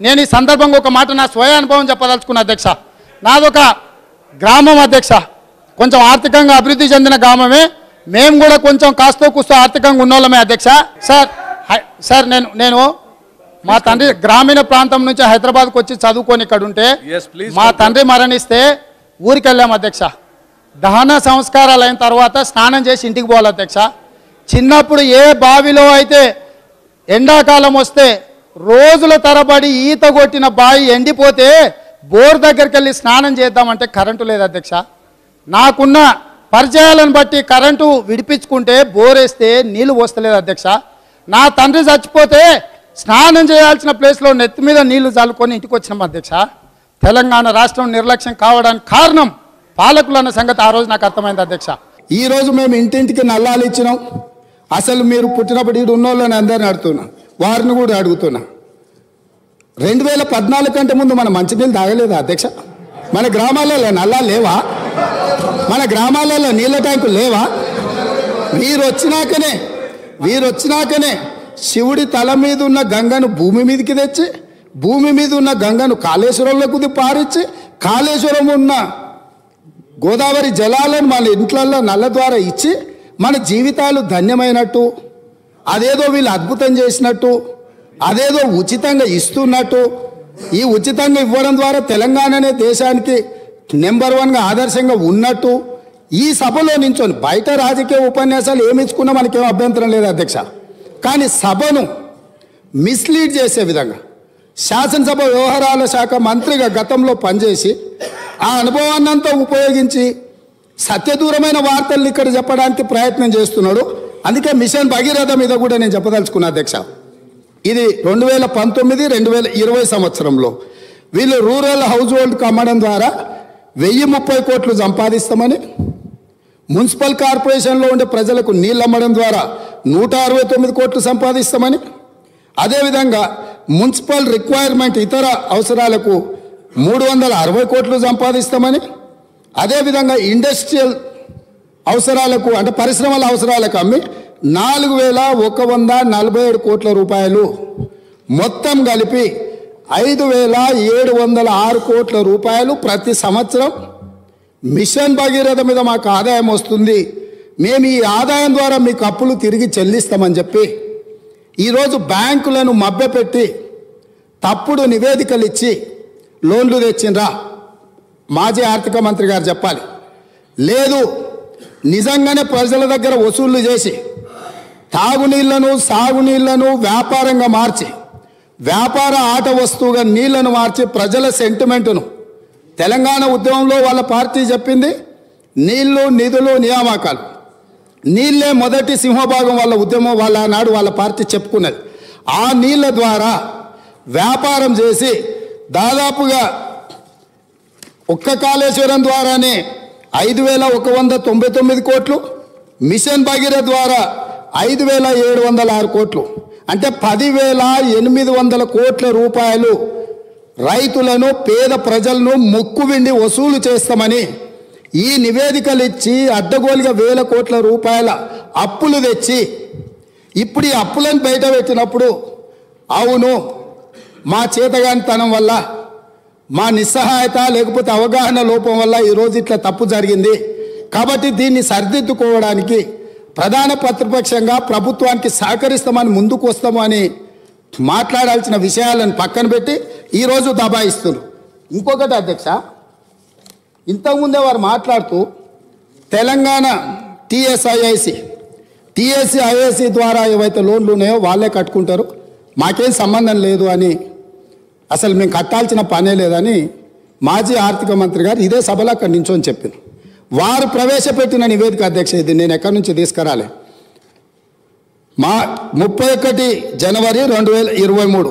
నేను ఈ సందర్భంగా ఒక మాట నా స్వయ అనుభవం చెప్పదలుచుకున్న అధ్యక్ష. నాదొక గ్రామం అధ్యక్ష. కొంచెం ఆర్థికంగా అభివృద్ధి చెందిన గ్రామమే. మేము కూడా కొంచెం కాస్తో కూస్తో ఆర్థికంగా ఉన్నోళ్ళమే అధ్యక్ష. సార్ సార్ నేను నేను మా తండ్రి గ్రామీణ ప్రాంతం నుంచి హైదరాబాద్కి వచ్చి చదువుకొని ఇక్కడ ఉంటే మా తండ్రి మరణిస్తే ఊరికి వెళ్ళాం అధ్యక్ష. దహన సంస్కారాలు అయిన తర్వాత స్నానం చేసి ఇంటికి పోవాలి అధ్యక్ష. చిన్నప్పుడు ఏ బావిలో అయితే ఎండాకాలం వస్తే రోజుల తరబడి ఈత కొట్టిన బావి ఎండిపోతే బోర్ దగ్గరికి వెళ్ళి స్నానం చేద్దామంటే కరెంటు లేదు అధ్యక్ష. నాకున్న పరిచయాలను బట్టి కరెంటు విడిపించుకుంటే బోరేస్తే నీళ్ళు నీళ్ళు పోస్తలేదు అధ్యక్ష. నా తండ్రి చచ్చిపోతే స్నానం చేయాల్సిన ప్లేస్లో నెత్తి మీద నీళ్ళు చల్లుకొని ఇంటికి వచ్చినాం అధ్యక్ష. తెలంగాణ రాష్ట్రం నిర్లక్ష్యం కావడానికి కారణం పాలకులు అన్న సంగతి ఆ రోజు నాకు అర్థమైంది అధ్యక్ష. ఈ రోజు మేము ఇంటింటికి నల్లాలు ఇచ్చినాం. అసలు మీరు పుట్టినప్పుడు ఈడు ఉన్నోళ్ళని అందరిని అడుతున్నాం వారిని కూడా అడుగుతున్నా. రెండు వేల పద్నాలుగు కంటే ముందు మన మంచినీళ్ళు తాగలేదా అధ్యక్ష? మన గ్రామాలలో నల్లా లేవా? మన గ్రామాలలో నీళ్ళ ట్యాంకులు లేవా? వీరు వచ్చినాకనే వీరు వచ్చినాకనే శివుడి తల మీద ఉన్న గంగను భూమి మీదకి తెచ్చి భూమి మీద ఉన్న గంగను కాళేశ్వరంలోకి పారించి కాళేశ్వరం ఉన్న గోదావరి జలాలను మన ఇంట్లల్లో నల్ల ద్వారా ఇచ్చి మన జీవితాలు ధన్యమైనట్టు అదేదో వీళ్ళు అద్భుతం చేసినట్టు అదేదో ఉచితంగా ఇస్తున్నట్టు ఈ ఉచితంగా ఇవ్వడం ద్వారా తెలంగాణ అనే దేశానికి నెంబర్ వన్గా ఆదర్శంగా ఉన్నట్టు ఈ సభలో నించొని బయట రాజకీయ ఉపన్యాసాలు ఏమి ఇచ్చుకున్నా మనకేం అభ్యంతరం లేదు అధ్యక్ష. కానీ సభను మిస్లీడ్ చేసే విధంగా శాసనసభ వ్యవహారాల శాఖ మంత్రిగా గతంలో పనిచేసి ఆ అనుభవాన్నంతా ఉపయోగించి సత్యదూరమైన వార్తల్ని ఇక్కడ చెప్పడానికి ప్రయత్నం చేస్తున్నాడు. అందుకే మిషన్ భగీరథ మీద కూడా నేను చెప్పదలుచుకున్నా అధ్యక్ష ఇది రెండు వేల పంతొమ్మిది రెండు వేల ఇరవై సంవత్సరంలో వీళ్ళు రూరల్ హౌస్ హోల్డ్కి అమ్మడం ద్వారా వెయ్యి ముప్పై కోట్లు సంపాదిస్తామని మున్సిపల్ కార్పొరేషన్లో ఉండే ప్రజలకు నీళ్ళు అమ్మడం ద్వారా నూట అరవై తొమ్మిది కోట్లు సంపాదిస్తామని అదేవిధంగా మున్సిపల్ రిక్వైర్మెంట్ ఇతర అవసరాలకు మూడు వందల అరవై కోట్లు సంపాదిస్తామని అదేవిధంగా ఇండస్ట్రియల్ అవసరాలకు అంటే పరిశ్రమల అవసరాలకు అమ్మి నాలుగు వేల ఒక వంద నలభై ఏడు కోట్ల రూపాయలు మొత్తం కలిపి ఐదు వేల ఏడు వందల ఆరు కోట్ల రూపాయలు ప్రతి సంవత్సరం మిషన్ భగీరథ మీద మాకు ఆదాయం వస్తుంది. మేము ఈ ఆదాయం ద్వారా మీకు అప్పులు తిరిగి చెల్లిస్తామని చెప్పి ఈరోజు బ్యాంకులను మభ్యపెట్టి తప్పుడు నివేదికలు ఇచ్చి లోన్లు తెచ్చిండ్రా. మాజీ ఆర్థిక మంత్రి గారు చెప్పాలి. లేదు నిజంగానే ప్రజల దగ్గర వసూళ్ళు చేసి తాగునీళ్ళను సాగునీళ్ళను వ్యాపారంగా మార్చి వ్యాపార ఆట వస్తువుగా నీళ్ళను మార్చి ప్రజల సెంటిమెంటును తెలంగాణ ఉద్యమంలో వాళ్ళ పార్టీ చెప్పింది నీళ్ళు నిధులు నియామకాలు. నీళ్ళే మొదటి సింహభాగం వాళ్ళ ఉద్యమం వాళ్ళ నాడు వాళ్ళ పార్టీ చెప్పుకున్నది. ఆ నీళ్ళ ద్వారా వ్యాపారం చేసి దాదాపుగా ఒక్క కాళేశ్వరం ద్వారానే ఐదు వేల ఒక వంద తొంభై తొమ్మిది కోట్లు మిషన్ భగీర ద్వారా ఐదు వేల ఏడు వందల ఆరు కోట్లు. అంటే పదివేల ఎనిమిది వందల కోట్ల రూపాయలు రైతులను పేద ప్రజలను ముక్కు విండి వసూలు చేస్తామని ఈ నివేదికలు ఇచ్చి అడ్డగోలుగా వేల కోట్ల రూపాయల అప్పులు తెచ్చి ఇప్పుడు ఈ అప్పులను బయట పెట్టినప్పుడు అవును మా చేతగానితనం వల్ల మా నిస్సహాయత లేకపోతే అవగాహన లోపం వల్ల ఈరోజు ఇట్లా తప్పు జరిగింది. కాబట్టి దీన్ని సరిదిద్దుకోవడానికి ప్రధాన ప్రతిపక్షంగా ప్రభుత్వానికి సహకరిస్తామని ముందుకు వస్తామని మాట్లాడాల్సిన విషయాలను పక్కన పెట్టి ఈరోజు దబాయిస్తున్నారు. ఇంకొకటి అధ్యక్ష ఇంతకుముందే వారు మాట్లాడుతూ తెలంగాణ టీఎస్ఐఐసి టీఎస్సీ ఐఐసి ద్వారా ఏవైతే లోన్లు ఉన్నాయో వాళ్ళే కట్టుకుంటారు. మాకేం సంబంధం లేదు అని అసలు మేము కట్టాల్సిన పనే లేదని మాజీ ఆర్థిక మంత్రి గారు ఇదే సభలో అక్కడి నించొని చెప్పింది వారు ప్రవేశపెట్టిన నివేదిక అధ్యక్ష ఇది నేను ఎక్కడి నుంచి తీసుకురాలే. మా ముప్పై ఒకటి జనవరి రెండు వేల ఇరవై మూడు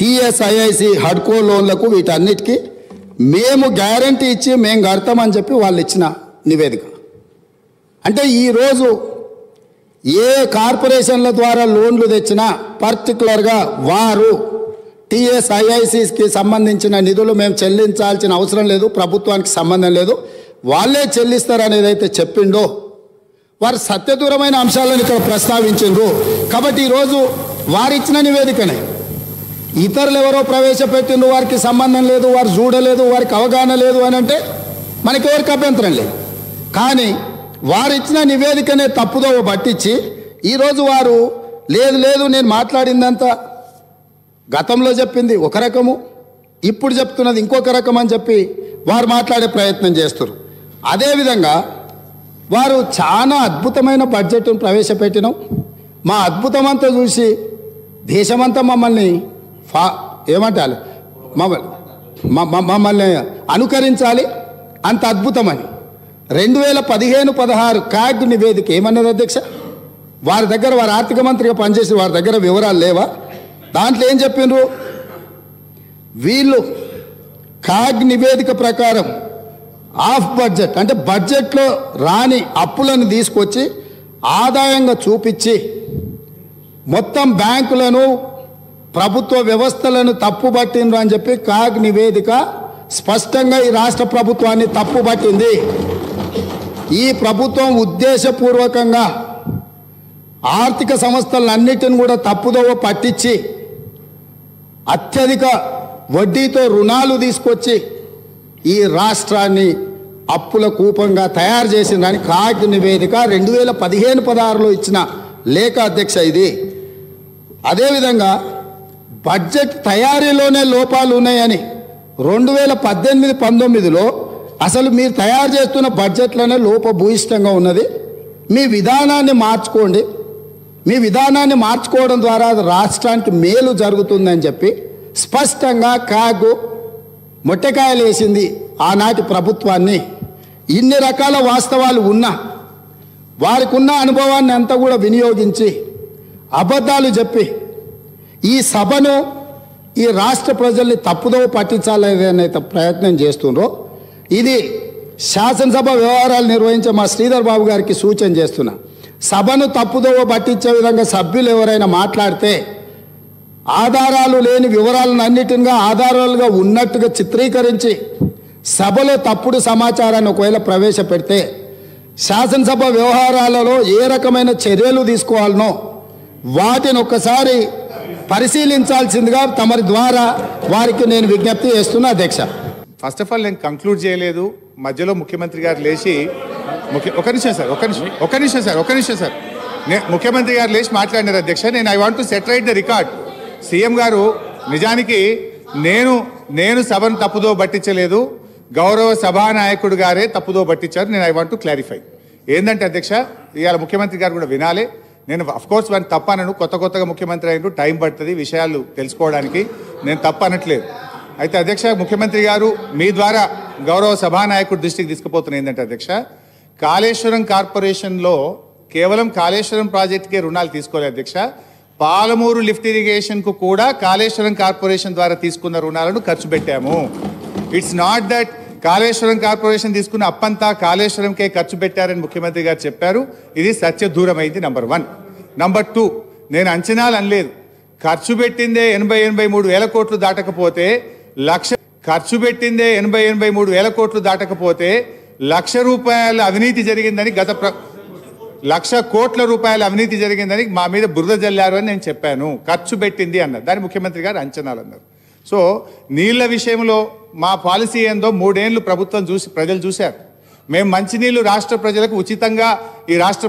టీఎస్ఐఐసి హడ్కో లోన్లకు వీటన్నిటికీ మేము గ్యారంటీ ఇచ్చి మేము కడతామని చెప్పి వాళ్ళు ఇచ్చిన నివేదిక. అంటే ఈరోజు ఏ కార్పొరేషన్ల ద్వారా లోన్లు తెచ్చినా పర్టికులర్గా వారు టీఎస్ఐఐసికి సంబంధించిన నిధులు మేము చెల్లించాల్సిన అవసరం లేదు ప్రభుత్వానికి సంబంధం లేదు. వాళ్ళే చెల్లిస్తారు అనేది అయితే చెప్పిండో వారు సత్యదూరమైన అంశాలను ఇక్కడ ప్రస్తావించిండ్రు. కాబట్టి ఈరోజు వారిచ్చిన నివేదికనే. ఇతరులు ఎవరో ప్రవేశపెట్టిండ్రు వారికి సంబంధం లేదు వారు చూడలేదు వారికి అవగాహన లేదు అని అంటే మనకి ఎవరికి అభ్యంతరం లేదు. కానీ వారిచ్చిన నివేదికనే తప్పుదో పట్టించి ఈరోజు వారు లేదు లేదు నేను మాట్లాడిందంతా గతంలో చెప్పింది ఒక రకము ఇప్పుడు చెప్తున్నది ఇంకొక రకం అని చెప్పి వారు మాట్లాడే ప్రయత్నం చేస్తారు అదేవిధంగా వారు చాలా అద్భుతమైన బడ్జెట్ను ప్రవేశపెట్టినాం. మా అద్భుతమంతా చూసి దేశమంతా మమ్మల్ని ఫా ఏమంటారు? మమ్మల్ని మమ్మల్ని అనుకరించాలి. అంత అద్భుతమని రెండు వేల పదిహేను పదహారు కార్డు నివేదిక ఏమన్నది అధ్యక్ష? వారి దగ్గర వారి ఆర్థిక మంత్రిగా పనిచేసి వారి దగ్గర వివరాలు లేవా? దాంట్లో ఏం చెప్పిండ్రు? వీళ్ళు కాగ్ నివేదిక ప్రకారం ఆఫ్ బడ్జెట్ అంటే బడ్జెట్లో రాని అప్పులను తీసుకొచ్చి ఆదాయంగా చూపించి మొత్తం బ్యాంకులను ప్రభుత్వ వ్యవస్థలను తప్పుపట్టిండ్రు అని చెప్పి కాగ్ నివేదిక స్పష్టంగా ఈ రాష్ట్ర ప్రభుత్వాన్ని తప్పుపట్టింది. ఈ ప్రభుత్వం ఉద్దేశపూర్వకంగా ఆర్థిక సంస్థలన్నిటిని కూడా తప్పుదోవ పట్టించి అత్యధిక వడ్డీతో రుణాలు తీసుకొచ్చి ఈ రాష్ట్రాన్ని అప్పుల కూపంగా తయారు చేసిందని కాగ్ నివేదిక రెండు వేల పదిహేను పదహారులో ఇచ్చిన లేఖ అధ్యక్ష ఇది. అదేవిధంగా బడ్జెట్ తయారీలోనే లోపాలు ఉన్నాయని రెండు వేల పద్దెనిమిది పంతొమ్మిదిలో అసలు మీరు తయారు చేస్తున్న బడ్జెట్లోనే లోపభూయిష్టంగా ఉన్నది. మీ విధానాన్ని మార్చుకోండి. మీ విధానాన్ని మార్చుకోవడం ద్వారా రాష్ట్రానికి మేలు జరుగుతుందని చెప్పి స్పష్టంగా కాగు మొట్టకాయలేసింది ఆనాటి ప్రభుత్వాన్ని. ఇన్ని రకాల వాస్తవాలు ఉన్నా వారికి ఉన్న అనుభవాన్ని అంతా కూడా వినియోగించి అబద్ధాలు చెప్పి ఈ సభను ఈ రాష్ట్ర ప్రజల్ని తప్పుదో పట్టించాలనే ప్రయత్నం చేస్తుండ్రో. ఇది శాసనసభ వ్యవహారాలు నిర్వహించే మా శ్రీధర్ బాబు గారికి సూచన చేస్తున్నా. సభను తప్పుదోవ పట్టించే విధంగా సభ్యులు ఎవరైనా మాట్లాడితే ఆధారాలు లేని వివరాలను అన్నిటిగా ఆధారాలుగా ఉన్నట్టుగా చిత్రీకరించి సభలో తప్పుడు సమాచారాన్ని ఒకవేళ ప్రవేశపెడితే శాసనసభ వ్యవహారాలలో ఏ రకమైన చర్యలు తీసుకోవాలనో వాటిని ఒక్కసారి పరిశీలించాల్సిందిగా తమరి ద్వారా వారికి నేను విజ్ఞప్తి చేస్తున్నా అధ్యక్ష. ఫస్ట్ ఆఫ్ ఆల్ నేను కంక్లూడ్ చేయలేదు. మధ్యలో ముఖ్యమంత్రి గారు లేచి ముఖ్య ఒక నిమిషం సార్ ఒక నిమిషం ఒక నిమిషం సార్ ఒక నిమిషం సార్. నే ముఖ్యమంత్రి గారు లేచి మాట్లాడినారు అధ్యక్ష. నేను I want to set right the record CM గారు నిజానికి నేను నేను సభను తప్పుదో పట్టించలేదు. గౌరవ సభానాయకుడు గారే తప్పుదో పట్టించారు. నేను ఐ వాంట్ టు క్లారిఫై ఏంటంటే అధ్యక్ష ఇవాళ ముఖ్యమంత్రి గారు కూడా వినాలి. నేను అఫ్కోర్స్ వాడిని తప్పనను. కొత్త కొత్తగా ముఖ్యమంత్రి అయినట్టు టైం పడుతుంది విషయాలు తెలుసుకోవడానికి. నేను తప్పనట్లేదు. అయితే అధ్యక్ష ముఖ్యమంత్రి గారు మీ ద్వారా గౌరవ సభానాయకుడు దృష్టికి తీసుకుపోతున్న ఏంటంటే అధ్యక్ష కాళేశ్వరం కార్పొరేషన్లో కేవలం కాళేశ్వరం ప్రాజెక్టుకే రుణాలు తీసుకోలేదు అధ్యక్ష. పాలమూరు లిఫ్ట్ ఇరిగేషన్కు కూడా కాళేశ్వరం కార్పొరేషన్ ద్వారా తీసుకున్న రుణాలను ఖర్చు పెట్టాము. It's not that Kaleshwaram corporation తీసుకున్న అప్పంతా కాళేశ్వరంకే ఖర్చు పెట్టారని ముఖ్యమంత్రి గారు చెప్పారు. ఇది సత్య దూరమైంది నంబర్ వన్ నంబర్ టూ నేను అంచనాలు అనలేదు. ఖర్చు పెట్టిందే ఎనభై ఎనభై మూడు వేల కోట్లు దాటకపోతే లక్ష ఖర్చు పెట్టిందే ఎనభై ఎనభై మూడు వేల కోట్లు దాటకపోతే లక్ష రూపాయల అవినీతి జరిగిందని గత ప్ర లక్ష కోట్ల రూపాయల అవినీతి జరిగిందని మా మీద బురద జల్లారు అని నేను చెప్పాను. ఖర్చు పెట్టింది అన్నారు. దాని ముఖ్యమంత్రి గారు అంచనాలు అన్నారు. సో నీళ్ళ విషయంలో మా పాలసీ ఏందో మూడేళ్ళు ప్రభుత్వం చూసి ప్రజలు చూశారు. మేము మంచినీళ్ళు రాష్ట్ర ప్రజలకు ఉచితంగా ఈ రాష్ట్ర